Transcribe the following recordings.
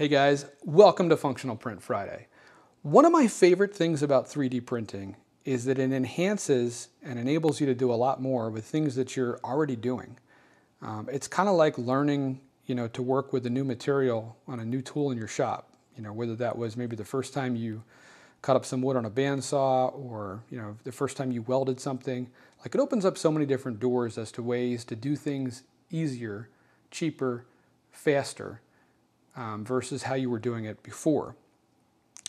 Hey guys, welcome to Functional Print Friday. One of my favorite things about 3D printing is that it enhances and enables you to do a lot more with things that you're already doing. Um, it's kind of like learning, you know, to work with a new material on a new tool in your shop. You know, whether that was maybe the first time you cut up some wood on a bandsaw or, you know, the first time you welded something. Like it opens up so many different doors as to ways to do things easier, cheaper, faster um, versus how you were doing it before.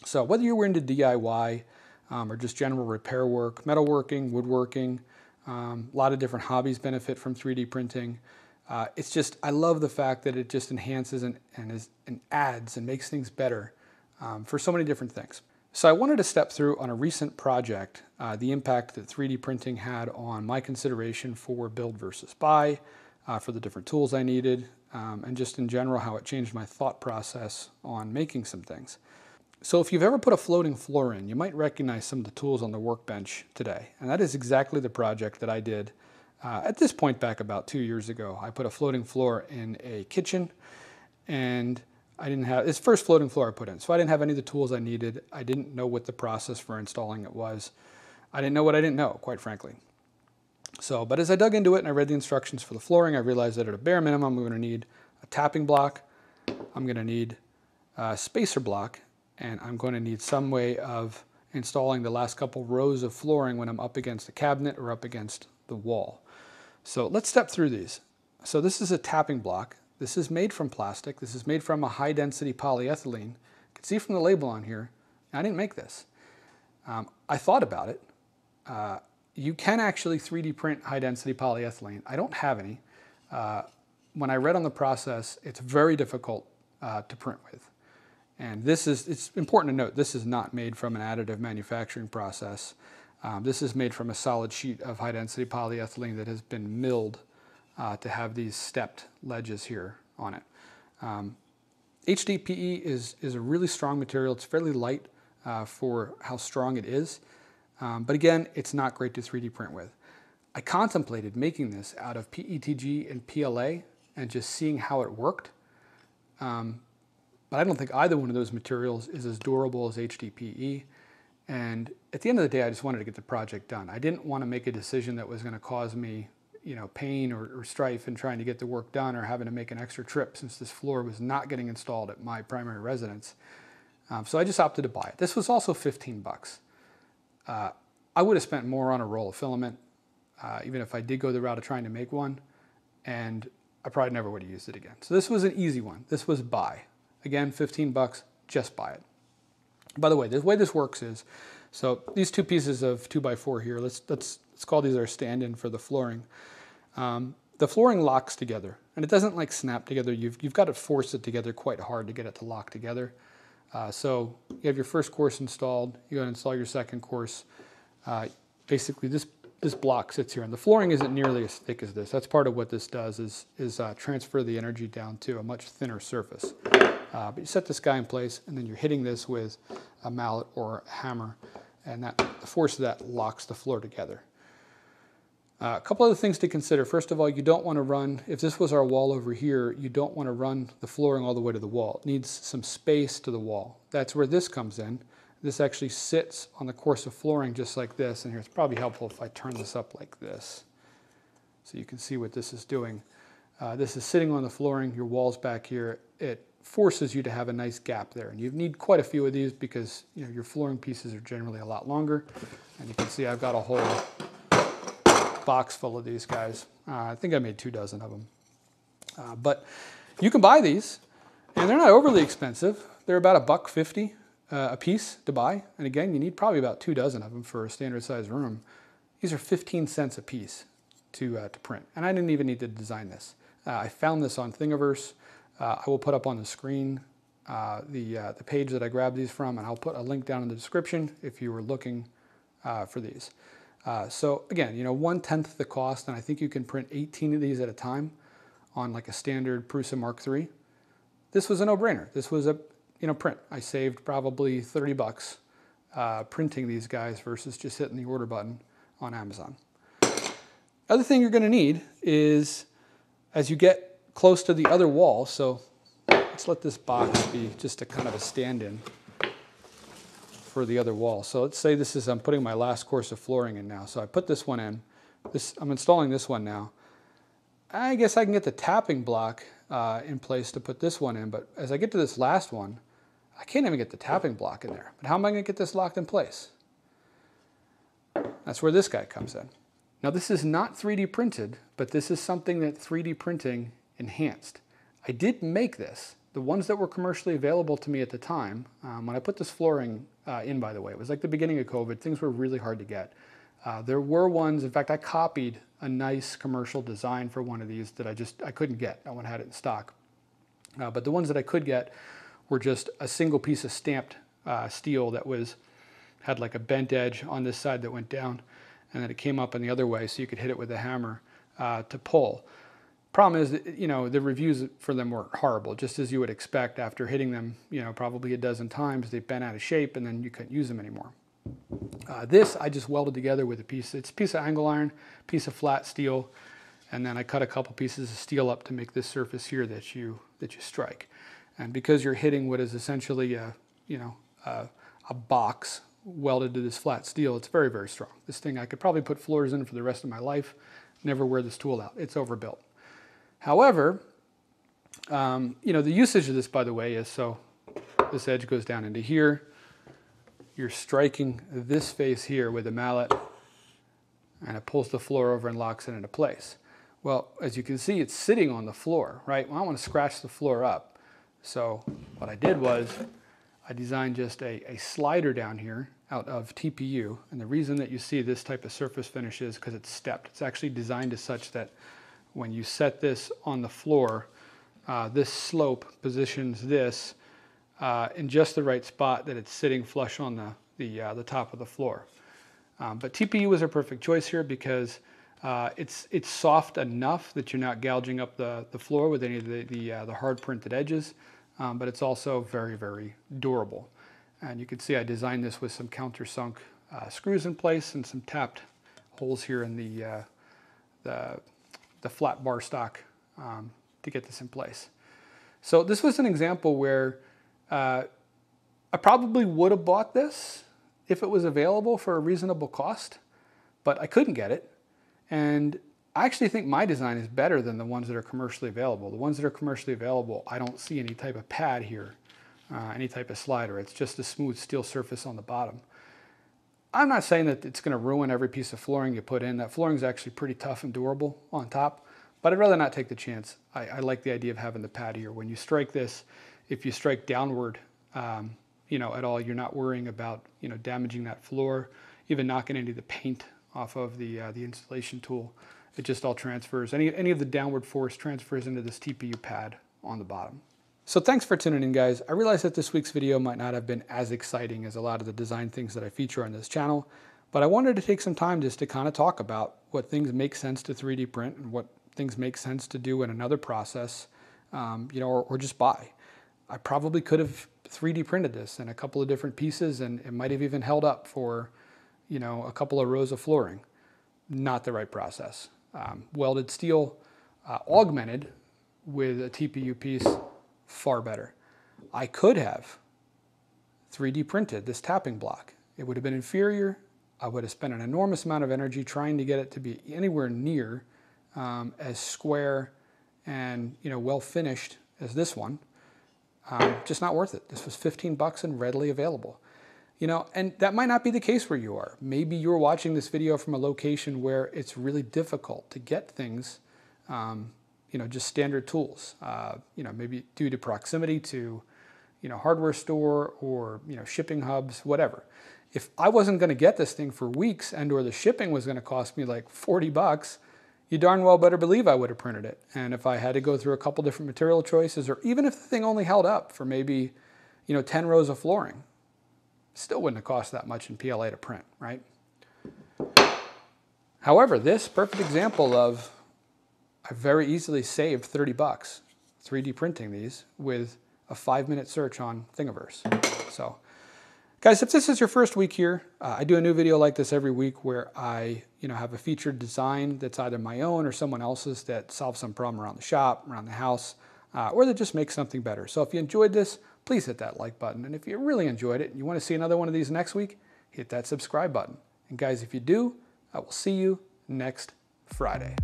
So whether you were into DIY um, or just general repair work, metalworking, woodworking, um, a lot of different hobbies benefit from 3D printing. Uh, it's just, I love the fact that it just enhances and, and, is, and adds and makes things better um, for so many different things. So I wanted to step through on a recent project, uh, the impact that 3D printing had on my consideration for build versus buy, uh, for the different tools I needed, um, and just in general how it changed my thought process on making some things. So if you've ever put a floating floor in, you might recognize some of the tools on the workbench today. And that is exactly the project that I did uh, at this point back about two years ago. I put a floating floor in a kitchen and I didn't have, it's first floating floor I put in. So I didn't have any of the tools I needed. I didn't know what the process for installing it was. I didn't know what I didn't know, quite frankly. So, but as I dug into it and I read the instructions for the flooring, I realized that at a bare minimum, I'm going to need a tapping block, I'm going to need a spacer block, and I'm going to need some way of installing the last couple rows of flooring when I'm up against a cabinet or up against the wall. So let's step through these. So this is a tapping block. This is made from plastic. This is made from a high density polyethylene. You can see from the label on here, I didn't make this. Um, I thought about it. Uh, you can actually 3D print high density polyethylene. I don't have any. Uh, when I read on the process, it's very difficult uh, to print with. And this is, it's important to note, this is not made from an additive manufacturing process. Um, this is made from a solid sheet of high density polyethylene that has been milled uh, to have these stepped ledges here on it. Um, HDPE is, is a really strong material. It's fairly light uh, for how strong it is. Um, but again, it's not great to 3D print with. I contemplated making this out of PETG and PLA and just seeing how it worked. Um, but I don't think either one of those materials is as durable as HDPE. And at the end of the day, I just wanted to get the project done. I didn't want to make a decision that was going to cause me, you know, pain or, or strife in trying to get the work done or having to make an extra trip since this floor was not getting installed at my primary residence. Um, so I just opted to buy it. This was also 15 bucks. Uh, I would have spent more on a roll of filament, uh, even if I did go the route of trying to make one, and I probably never would have used it again. So this was an easy one. This was buy. Again, 15 bucks, just buy it. By the way, the way this works is, so these two pieces of 2x4 here, let's, let's, let's call these our stand-in for the flooring. Um, the flooring locks together, and it doesn't like snap together. You've, you've got to force it together quite hard to get it to lock together. Uh, so you have your first course installed, you go and install your second course. Uh, basically this, this block sits here and the flooring isn't nearly as thick as this. That's part of what this does is, is uh, transfer the energy down to a much thinner surface. Uh, but you set this guy in place and then you're hitting this with a mallet or a hammer and that, the force of that locks the floor together. Uh, a couple other things to consider. First of all, you don't want to run, if this was our wall over here, you don't want to run the flooring all the way to the wall. It needs some space to the wall. That's where this comes in. This actually sits on the course of flooring just like this. And here, it's probably helpful if I turn this up like this. So you can see what this is doing. Uh, this is sitting on the flooring, your wall's back here. It forces you to have a nice gap there. And you need quite a few of these because you know, your flooring pieces are generally a lot longer. And you can see I've got a whole box full of these guys. Uh, I think I made two dozen of them. Uh, but you can buy these, and they're not overly expensive. They're about a buck fifty uh, a piece to buy. And again, you need probably about two dozen of them for a standard size room. These are 15 cents a piece to, uh, to print. And I didn't even need to design this. Uh, I found this on Thingiverse. Uh, I will put up on the screen the, the page that I grabbed these from, and I'll put a link down in the description if you were looking for these. Uh, so again, you know, one-tenth the cost, and I think you can print 18 of these at a time on like a standard Prusa Mark III. This was a no-brainer. This was a, you know, print. I saved probably 30 bucks uh, printing these guys versus just hitting the order button on Amazon. Other thing you're gonna need is, as you get close to the other wall, so let's let this box be just a kind of a stand-in for the other wall. So let's say this is, I'm putting my last course of flooring in now. So I put this one in. This, I'm installing this one now. I guess I can get the tapping block uh, in place to put this one in, but as I get to this last one, I can't even get the tapping block in there. But how am I to get this locked in place? That's where this guy comes in. Now this is not 3D printed, but this is something that 3D printing enhanced. I did make this. The ones that were commercially available to me at the time, um, when I put this flooring uh, in, by the way, it was like the beginning of COVID. Things were really hard to get. Uh, there were ones, in fact, I copied a nice commercial design for one of these that I just, I couldn't get. No one had it in stock. Uh, but the ones that I could get were just a single piece of stamped uh, steel that was, had like a bent edge on this side that went down and then it came up on the other way so you could hit it with a hammer uh, to pull. Problem is, you know, the reviews for them were horrible, just as you would expect after hitting them, you know, probably a dozen times, they bent out of shape and then you couldn't use them anymore. Uh, this I just welded together with a piece, it's a piece of angle iron, piece of flat steel, and then I cut a couple pieces of steel up to make this surface here that you, that you strike. And because you're hitting what is essentially a, you know, a, a box welded to this flat steel, it's very, very strong. This thing, I could probably put floors in for the rest of my life, never wear this tool out. It's overbuilt. However, um, you know, the usage of this, by the way, is so this edge goes down into here. You're striking this face here with a mallet and it pulls the floor over and locks it into place. Well, as you can see, it's sitting on the floor, right? Well, I want to scratch the floor up. So what I did was I designed just a, a slider down here out of TPU. And the reason that you see this type of surface finish is because it's stepped. It's actually designed as such that when you set this on the floor, uh, this slope positions this uh, in just the right spot that it's sitting flush on the, the, uh, the top of the floor. Um, but TPU was a perfect choice here because uh, it's, it's soft enough that you're not gouging up the, the floor with any of the, the, uh, the hard printed edges um, but it's also very, very durable. And you can see I designed this with some countersunk uh, screws in place and some tapped holes here in the, the, the, flat bar stock um, to get this in place. So this was an example where uh, I probably would have bought this if it was available for a reasonable cost, but I couldn't get it. And I actually think my design is better than the ones that are commercially available. The ones that are commercially available, I don't see any type of pad here, uh, any type of slider. It's just a smooth steel surface on the bottom. I'm not saying that it's going to ruin every piece of flooring you put in. That flooring is actually pretty tough and durable on top, but I'd rather not take the chance. I, I like the idea of having the pad here. When you strike this, if you strike downward, um, you know, at all, you're not worrying about, you know, damaging that floor, even knocking any of the paint off of the, uh, the installation tool it just all transfers. Any, any of the downward force transfers into this TPU pad on the bottom. So thanks for tuning in guys. I realize that this week's video might not have been as exciting as a lot of the design things that I feature on this channel, but I wanted to take some time just to kind of talk about what things make sense to 3D print and what things make sense to do in another process, um, you know, or, or just buy. I probably could have 3D printed this in a couple of different pieces and it might have even held up for, you know, a couple of rows of flooring. Not the right process um, welded steel uh, augmented with a TPU piece, far better. I could have 3D printed this tapping block. It would have been inferior. I would have spent an enormous amount of energy trying to get it to be anywhere near um, as square and you know well finished as this one. Um, just not worth it. This was 15 bucks and readily available. You know, and that might not be the case where you are. Maybe you're watching this video from a location where it's really difficult to get things, um, you know, just standard tools. Uh, you know, maybe due to proximity to, you know, hardware store or, you know, shipping hubs, whatever. If I wasn't going to get this thing for weeks and or the shipping was going to cost me like 40 bucks, you darn well better believe I would have printed it. And if I had to go through a couple different material choices, or even if the thing only held up for maybe, you know, 10 rows of flooring, Still wouldn't have cost that much in PLA to print, right? However, this perfect example of I very easily saved 30 bucks 3D printing these with a five minute search on Thingiverse. So guys, if this is your first week here, uh, I do a new video like this every week where I you know, have a featured design that's either my own or someone else's that solves some problem around the shop, around the house. uh, or that just make something better. So if you enjoyed this, please hit that like button. And if you really enjoyed it and you want to see another one of these next week, hit that subscribe button. And guys, if you do, I will see you next Friday.